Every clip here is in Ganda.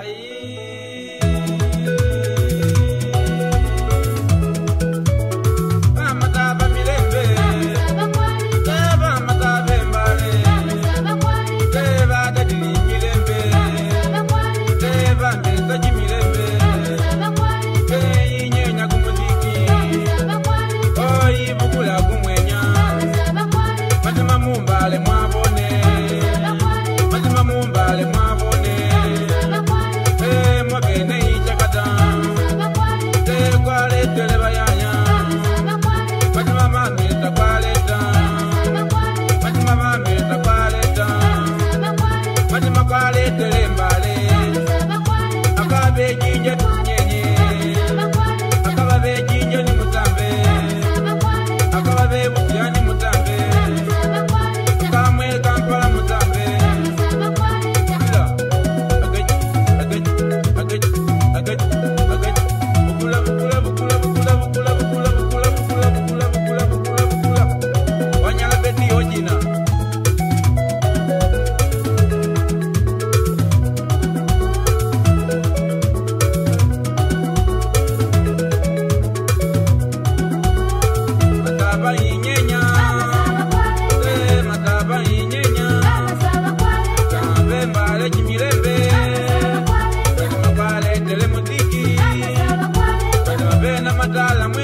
Aí my dollar.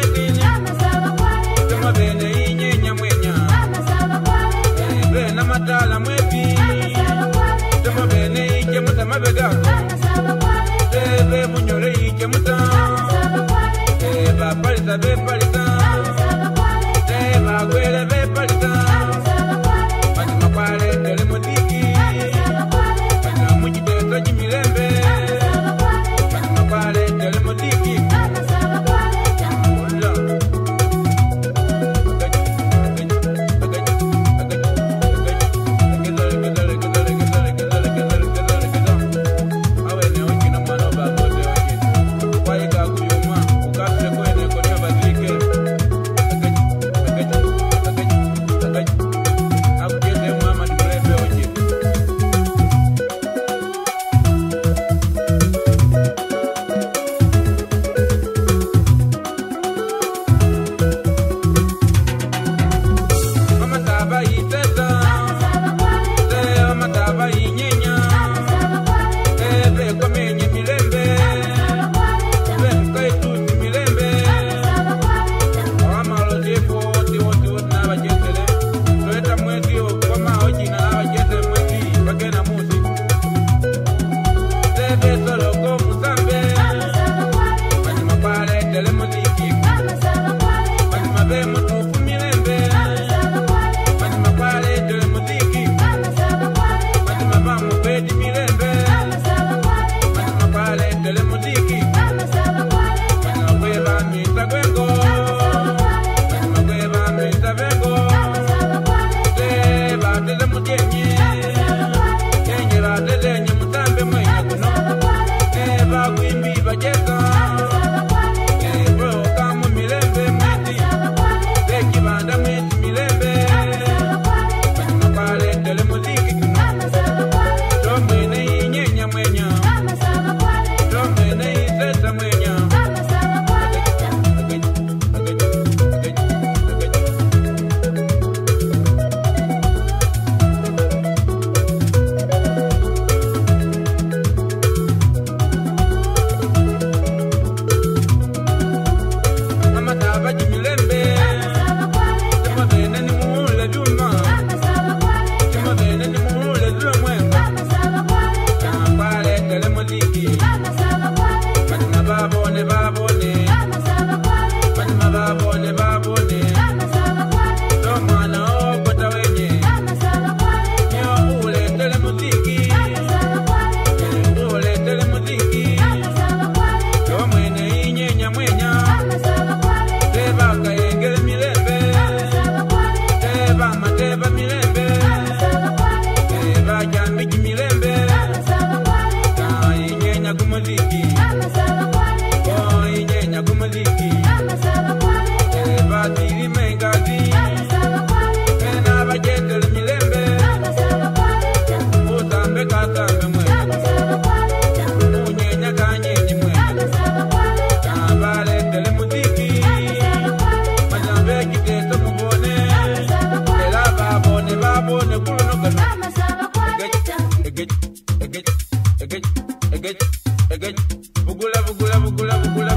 Bye. Bugula, bugula, bugula.